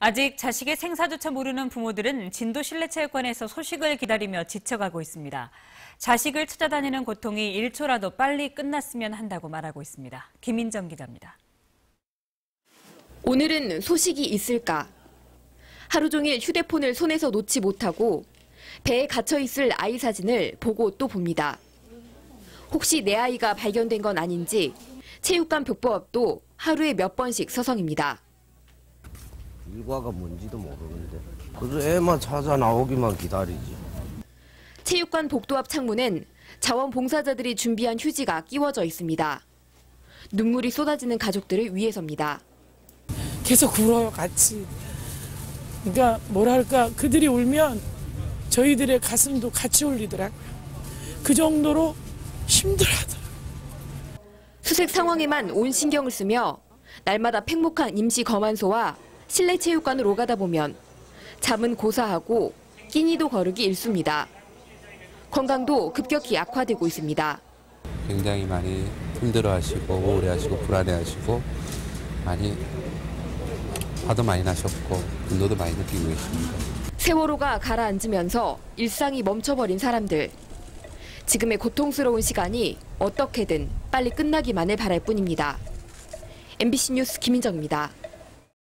아직 자식의 생사조차 모르는 부모들은 진도 실내체육관에서 소식을 기다리며 지쳐가고 있습니다. 자식을 찾아다니는 고통이 1초라도 빨리 끝났으면 한다고 말하고 있습니다. 김인정 기자입니다. 오늘은 소식이 있을까? 하루 종일 휴대폰을 손에서 놓지 못하고 배에 갇혀 있을 아이 사진을 보고 또 봅니다. 혹시 내 아이가 발견된 건 아닌지 체육관 앞도 하루에 몇 번씩 서성입니다. 일과가 뭔지도 모르는데 그래서 애만 찾아 나오기만 기다리지 체육관 복도 앞 창문엔 자원봉사자들이 준비한 휴지가 끼워져 있습니다. 눈물이 쏟아지는 가족들을 위해서입니다. 계속 울어요, 같이. 그러니까 뭐랄까 그들이 울면 저희들의 가슴도 같이 울리더라고요. 그 정도로 힘들어하더라고요. 수색 상황에만 온 신경을 쓰며 날마다 팽목한 임시 검안소와 실내 체육관을 오가다 보면 잠은 고사하고 끼니도 거르기 일쑤입니다. 건강도 급격히 악화되고 있습니다. 굉장히 많이 힘들어하시고 우울해하시고 불안해하시고 많이 화도 많이 나셨고 분노도 많이 느끼고 계십니다. 세월호가 가라앉으면서 일상이 멈춰버린 사람들. 지금의 고통스러운 시간이 어떻게든 빨리 끝나기만을 바랄 뿐입니다. MBC 뉴스 김인정입니다.